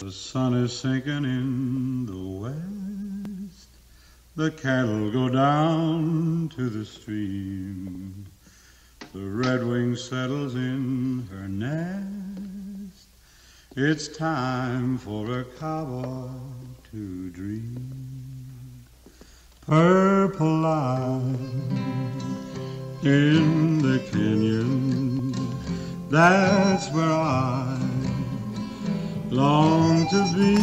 The sun is sinking in the west. The cattle go down to the stream. The redwing settles in her nest. It's time for a cowboy to dream. Purple light in the canyon. That's where I long to be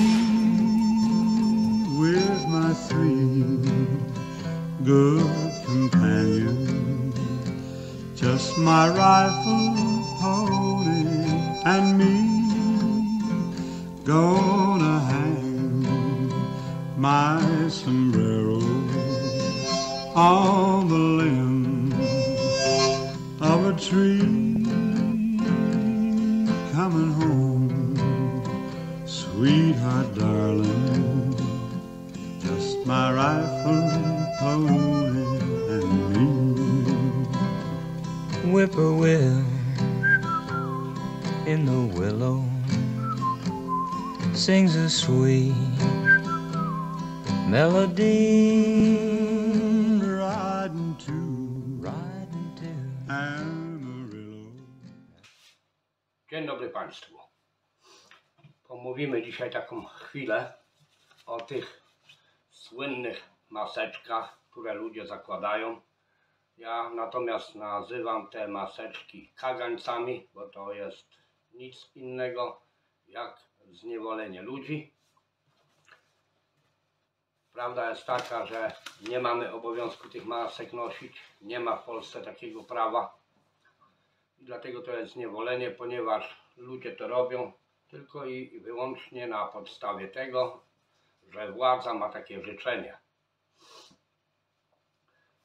with my three good companions. Just my rifle, pony, and me. Gonna hang my sombrero on the limb of a tree. Coming home, sweetheart, darling. Just my rifle, pony, and me. whippoorwill in the willow sings a sweet melody Riding to riding to Amarillo. Dzień dobry Państwu. Pomówimy dzisiaj taką chwilę o tych słynnych maseczkach, które ludzie zakładają. Ja natomiast nazywam te maseczki kagańcami, bo to jest nic innego jak zniewolenie ludzi. Prawda jest taka, że nie mamy obowiązku tych masek nosić. Nie ma w Polsce takiego prawa. I dlatego to jest zniewolenie, ponieważ ludzie to robią tylko i wyłącznie na podstawie tego, że władza ma takie życzenie.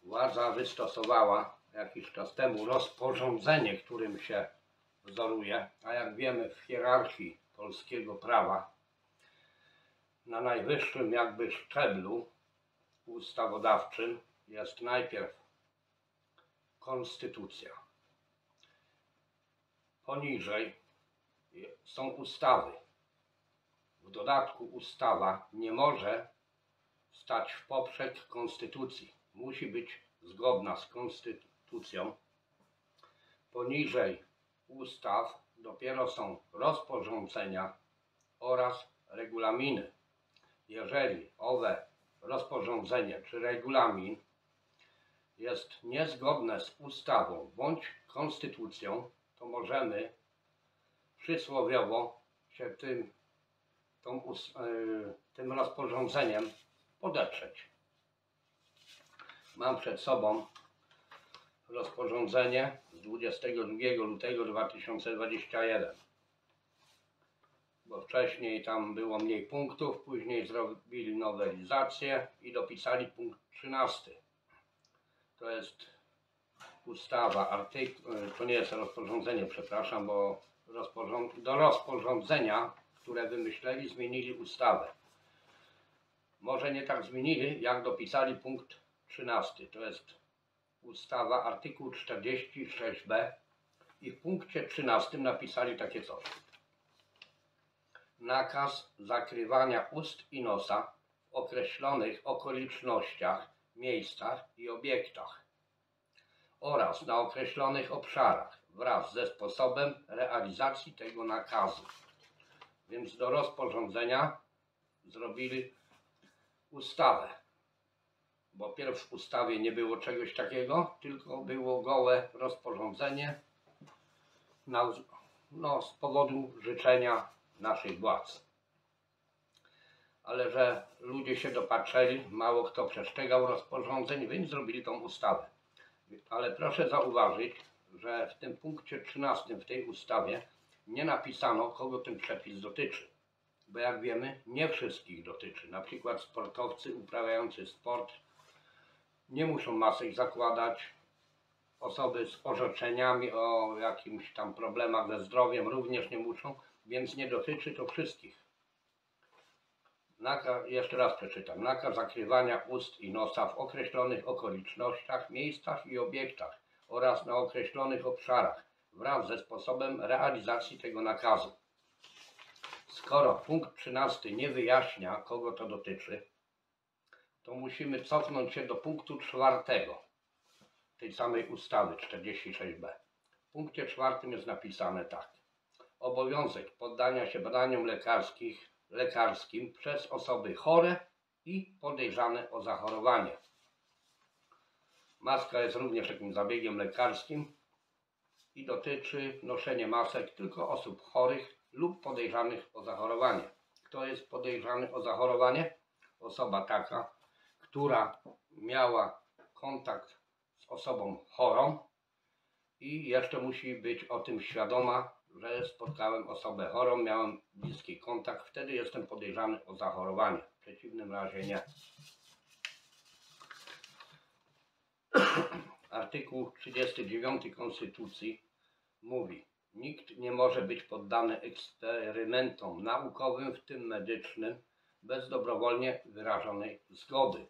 Władza wystosowała jakiś czas temu rozporządzenie, którym się wzoruje, a jak wiemy w hierarchii polskiego prawa na najwyższym jakby szczeblu ustawodawczym jest najpierw konstytucja. Poniżej są ustawy. W dodatku ustawa nie może stać w poprzek konstytucji. Musi być zgodna z konstytucją. Poniżej ustaw dopiero są rozporządzenia oraz regulaminy. Jeżeli owe rozporządzenie czy regulamin jest niezgodne z ustawą bądź konstytucją, to możemy przysłowiowo się tym, tą, yy, tym rozporządzeniem podetrzeć. Mam przed sobą rozporządzenie z 22 lutego 2021. Bo wcześniej tam było mniej punktów, później zrobili nowelizację i dopisali punkt 13. To jest ustawa, artykuł, to nie jest rozporządzenie, przepraszam, bo do rozporządzenia, które wymyśleli, zmienili ustawę. Może nie tak zmienili, jak dopisali punkt 13. To jest ustawa, artykuł 46b i w punkcie 13 napisali takie coś. Nakaz zakrywania ust i nosa w określonych okolicznościach, miejscach i obiektach oraz na określonych obszarach wraz ze sposobem realizacji tego nakazu. Więc do rozporządzenia zrobili ustawę. Bo pierw w ustawie nie było czegoś takiego, tylko było gołe rozporządzenie na, no, z powodu życzenia naszych władz. Ale że ludzie się dopatrzyli, mało kto przestrzegał rozporządzeń, więc zrobili tą ustawę. Ale proszę zauważyć, że w tym punkcie 13 w tej ustawie nie napisano, kogo ten przepis dotyczy. Bo jak wiemy, nie wszystkich dotyczy. Na przykład sportowcy uprawiający sport nie muszą masek zakładać. Osoby z orzeczeniami o jakimś tam problemach ze zdrowiem również nie muszą, więc nie dotyczy to wszystkich. Jeszcze raz przeczytam. Nakaz zakrywania ust i nosa w określonych okolicznościach, miejscach i obiektach oraz na określonych obszarach wraz ze sposobem realizacji tego nakazu. skoro punkt 13 nie wyjaśnia, kogo to dotyczy, to musimy cofnąć się do punktu czwartego tej samej ustawy 46b. W punkcie czwartym jest napisane tak. Obowiązek poddania się badaniom lekarskich, lekarskim przez osoby chore i podejrzane o zachorowanie. Maska jest również takim zabiegiem lekarskim i dotyczy noszenia masek tylko osób chorych lub podejrzanych o zachorowanie. Kto jest podejrzany o zachorowanie? Osoba taka, która miała kontakt z osobą chorą i jeszcze musi być o tym świadoma, że spotkałem osobę chorą, miałem bliski kontakt, wtedy jestem podejrzany o zachorowanie. W przeciwnym razie nie. Artykuł 39 Konstytucji mówi, nikt nie może być poddany eksperymentom naukowym, w tym medycznym, bez dobrowolnie wyrażonej zgody.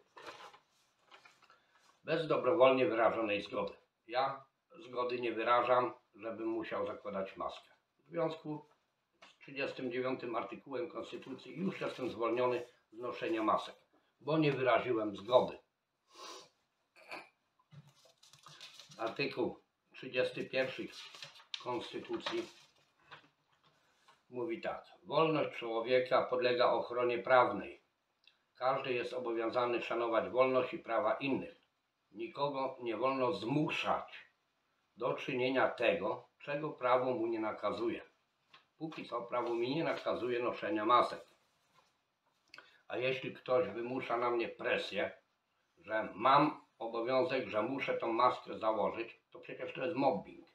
Bez dobrowolnie wyrażonej zgody. Ja zgody nie wyrażam, żebym musiał zakładać maskę. W związku z 39 artykułem Konstytucji już jestem zwolniony z noszenia masek, bo nie wyraziłem zgody. Artykuł 31 Konstytucji mówi tak. Wolność człowieka podlega ochronie prawnej. Każdy jest obowiązany szanować wolność i prawa innych. Nikogo nie wolno zmuszać do czynienia tego, czego prawo mu nie nakazuje. Póki co prawo mi nie nakazuje noszenia masek. A jeśli ktoś wymusza na mnie presję, że mam obowiązek, że muszę tą maskę założyć, to przecież to jest mobbing.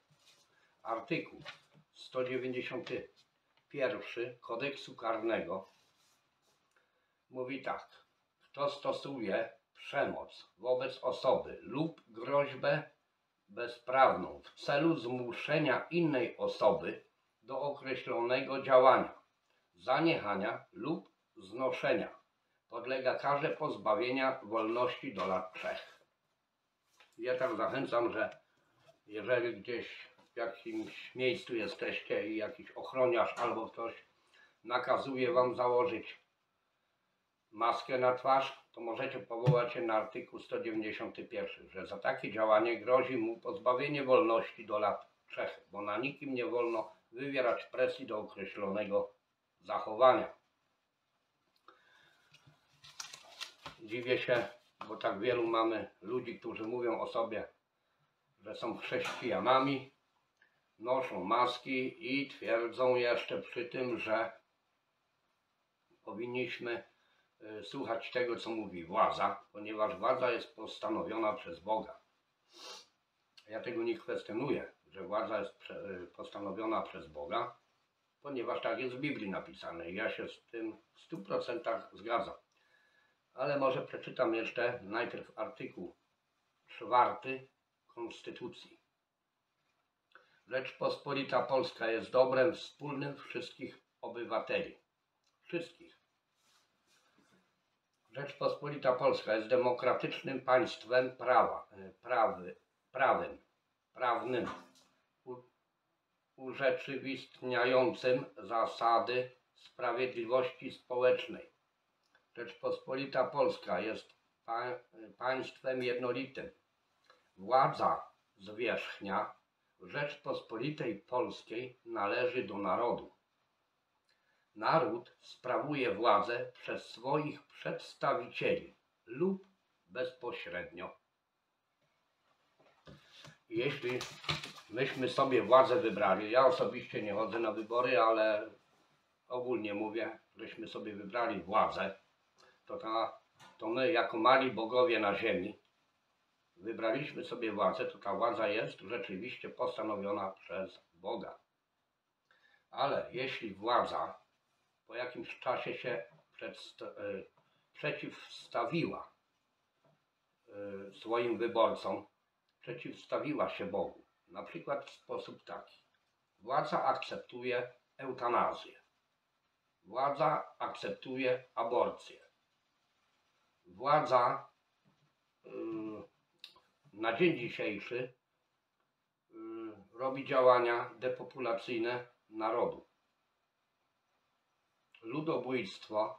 Artykuł 191 kodeksu karnego mówi tak. Kto stosuje przemoc wobec osoby lub groźbę bezprawną w celu zmuszenia innej osoby do określonego działania, zaniechania lub znoszenia, podlega karze pozbawienia wolności do lat trzech. Ja tak zachęcam, że jeżeli gdzieś w jakimś miejscu jesteście i jakiś ochroniarz albo ktoś nakazuje wam założyć maskę na twarz, to możecie powołać się na artykuł 191, że za takie działanie grozi mu pozbawienie wolności do lat trzech, bo na nikim nie wolno wywierać presji do określonego zachowania. Dziwię się, bo tak wielu mamy ludzi, którzy mówią o sobie, że są chrześcijanami, noszą maski i twierdzą jeszcze przy tym, że powinniśmy y, słuchać tego, co mówi władza, ponieważ władza jest postanowiona przez Boga. Ja tego nie kwestionuję, że władza jest y, postanowiona przez Boga, ponieważ tak jest w Biblii napisane i ja się z tym w 100% zgadzam. Ale może przeczytam jeszcze najpierw artykuł czwarty Konstytucji. Rzeczpospolita Polska jest dobrem wspólnym wszystkich obywateli. Wszystkich. Rzeczpospolita Polska jest demokratycznym państwem prawa, e, prawy, prawem, prawnym, urzeczywistniającym zasady sprawiedliwości społecznej. Rzeczpospolita Polska jest pa, państwem jednolitym. Władza zwierzchnia Rzeczpospolitej Polskiej należy do narodu. Naród sprawuje władzę przez swoich przedstawicieli lub bezpośrednio. Jeśli myśmy sobie władzę wybrali, ja osobiście nie chodzę na wybory, ale ogólnie mówię, żeśmy sobie wybrali władzę, to, ta, to my jako mali bogowie na ziemi wybraliśmy sobie władzę, to ta władza jest rzeczywiście postanowiona przez Boga. Ale jeśli władza po jakimś czasie się e, przeciwstawiła e, swoim wyborcom, przeciwstawiła się Bogu, na przykład w sposób taki. Władza akceptuje eutanazję. Władza akceptuje aborcję. Władza y, na dzień dzisiejszy y, robi działania depopulacyjne narodu. ludobójstwo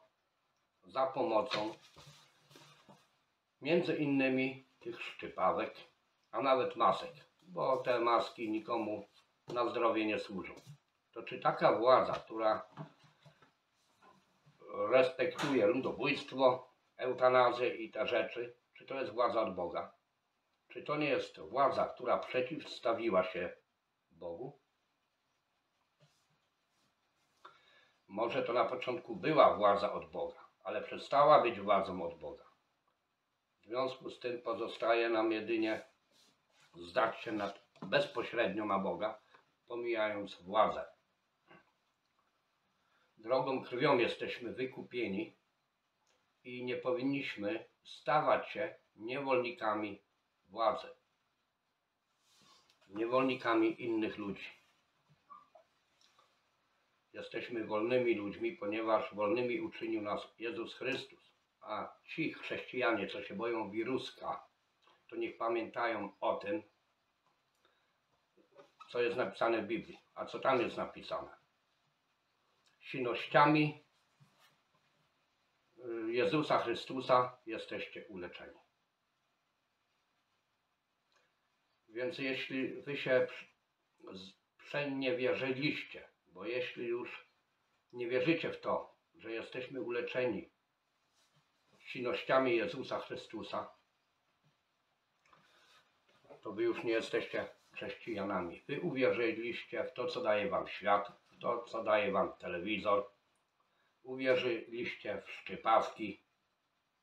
za pomocą między innymi tych szczypawek, a nawet masek, bo te maski nikomu na zdrowie nie służą. To czy taka władza, która respektuje ludobójstwo, eutanazję i te rzeczy, czy to jest władza od Boga? Czy to nie jest władza, która przeciwstawiła się Bogu? Może to na początku była władza od Boga, ale przestała być władzą od Boga. W związku z tym pozostaje nam jedynie zdać się nad, bezpośrednio na Boga, pomijając władzę. Drogą krwią jesteśmy wykupieni i nie powinniśmy stawać się niewolnikami władzy, niewolnikami innych ludzi. Jesteśmy wolnymi ludźmi, ponieważ wolnymi uczynił nas Jezus Chrystus. A ci chrześcijanie, co się boją wiruska, to niech pamiętają o tym, co jest napisane w Biblii. A co tam jest napisane? Silnościami y, Jezusa Chrystusa jesteście uleczeni. Więc jeśli wy się przeniewierzyliście, bo jeśli już nie wierzycie w to, że jesteśmy uleczeni silnościami Jezusa Chrystusa, to wy już nie jesteście chrześcijanami. Wy uwierzyliście w to, co daje wam świat, w to, co daje wam telewizor. Uwierzyliście w szczypawki,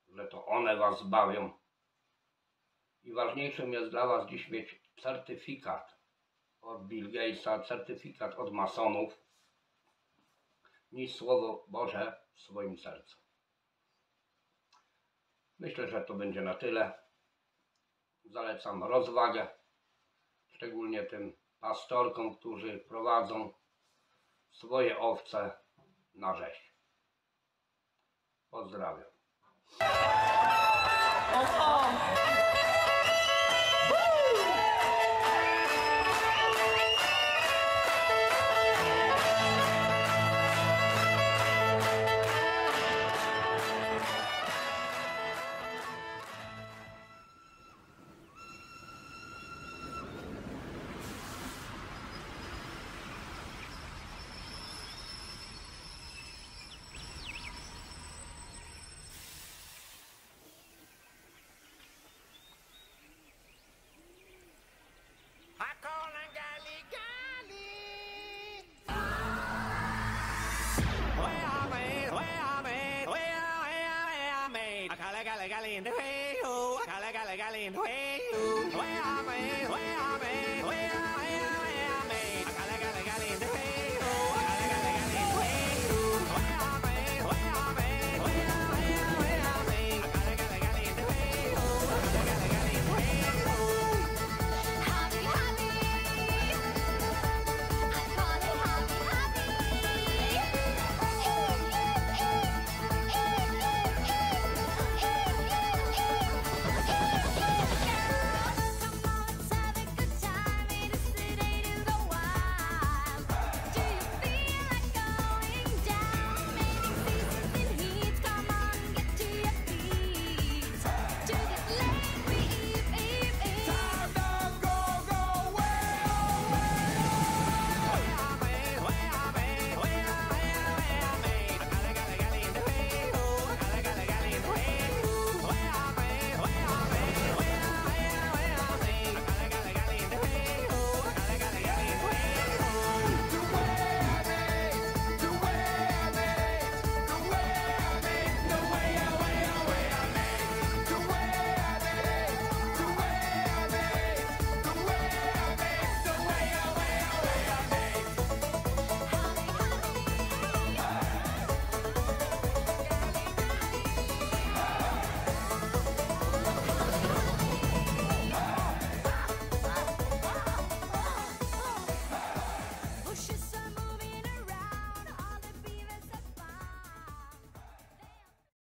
że to one was zbawią. I ważniejszym jest dla was dziś mieć certyfikat od Bill Gatesa, certyfikat od masonów, niż Słowo Boże w swoim sercu. Myślę, że to będzie na tyle. Zalecam rozwagę, szczególnie tym pastorkom, którzy prowadzą swoje owce na rzeź. Pozdrawiam. Hakuna million. Hooray!